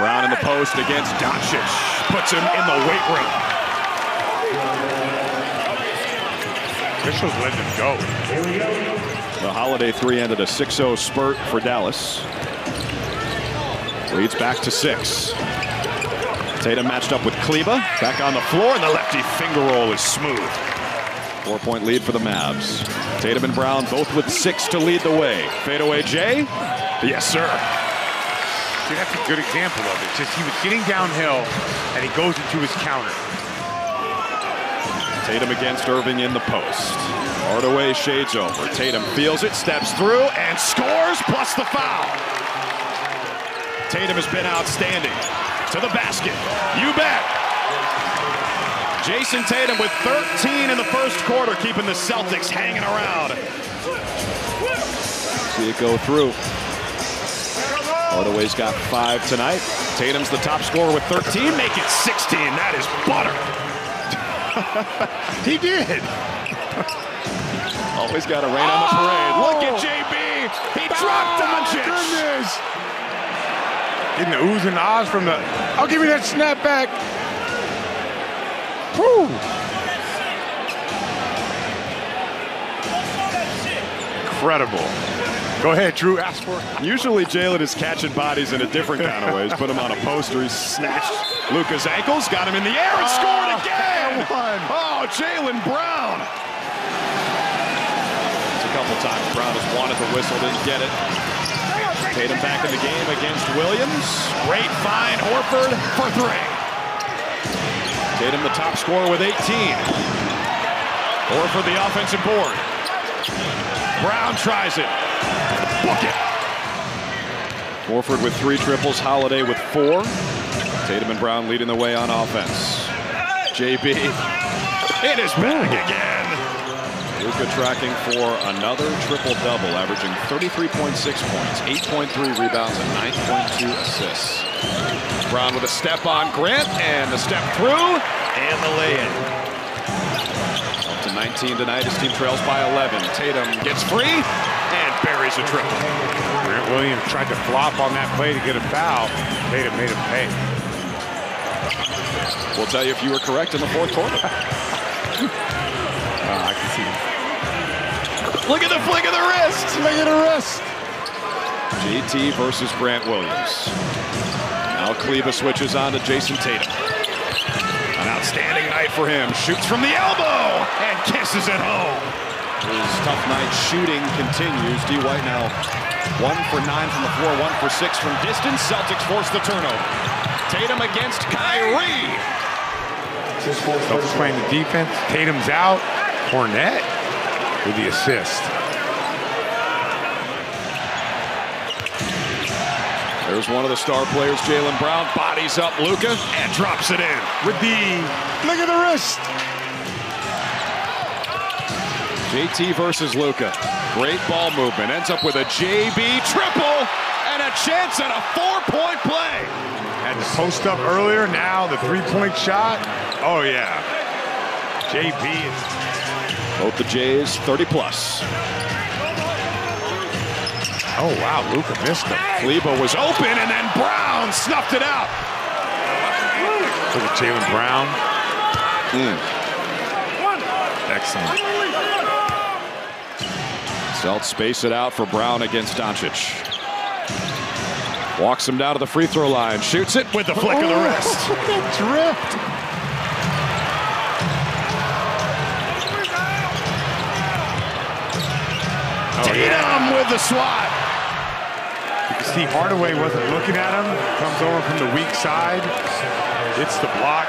Brown in the post against Doncic. Puts him in the weight room. Officials letting him go. The Holiday three ended a 6-0 spurt for Dallas. Leads back to six. Tatum matched up with Kleber. Back on the floor, and the lefty finger roll is smooth. Four-point lead for the Mavs. Tatum and Brown both with six to lead the way. Fadeaway Jay? Yes, sir. See, that's a good example of it. Just he was getting downhill, and he goes into his counter. Tatum against Irving in the post. Hardaway shades over. Tatum feels it, steps through, and scores, plus the foul. Tatum has been outstanding. To the basket. You bet. Jayson Tatum with 13 in the first quarter, keeping the Celtics hanging around. See it go through. Hardaway's got five tonight. Tatum's the top scorer with 13. Make it 16. That is butter. he did. Always got to rain on the parade. Look at oh. JB. He dropped oh, Doncic. goodness. Getting the oohs and ahs from the. I'll give you that snap back. Whew. Incredible. Go ahead, Jrue. Ask for it. Usually Jaylen is catching bodies in a different kind of ways. Put him on a poster. He snatched Luka's ankles, got him in the air, and oh, scored Oh, again. one. Oh, Jaylen Brown. It's a couple times Brown has wanted the whistle, didn't get it. Tatum back in the game against Williams. Great find, Horford for three. Tatum the top scorer with 18. Horford the offensive board. Brown tries it. Book it. Horford with three triples, Holiday with four. Tatum and Brown leading the way on offense. JB in his bag again. Luka tracking for another triple-double, averaging 33.6 points, 8.3 rebounds, and 9.2 assists. Brown with a step on Grant, and the step through, and the lay-in. Up to 19 tonight, his team trails by 11. Tatum gets free, and a triple. Grant Williams tried to flop on that play to get a foul. Tatum made him pay. We'll tell you if you were correct in the fourth quarter. Uh, I can see. Look at the flick of the wrist. Look at the wrist. JT versus Grant Williams. Now Kleber switches on to Jayson Tatum. An outstanding night for him. Shoots from the elbow and kisses it home. His tough night shooting continues. D. White now one for nine from the floor, one for six from distance. Celtics force the turnover. Tatum against Kyrie. Celtics playing the defense. Tatum's out. Kornet with the assist. There's one of the star players, Jaylen Brown, bodies up Luka and drops it in. With the look at the wrist. JT versus Luka. Great ball movement. Ends up with a JB triple and a chance at a four-point play. Had the post up earlier. Now the three-point shot. Oh yeah. JB is. Both the Jays 30 plus. Oh wow, Luka missed him. Kleber was open and then Brown snuffed it out. Look at Jaylen Brown. Hmm. Excellent. Celts space it out for Brown against Doncic. Walks him down to the free throw line. Shoots it with the flick of the wrist. The drift. Oh, Tatum with the swat. You can see Hardaway wasn't looking at him. Comes over from the weak side. Hits the block.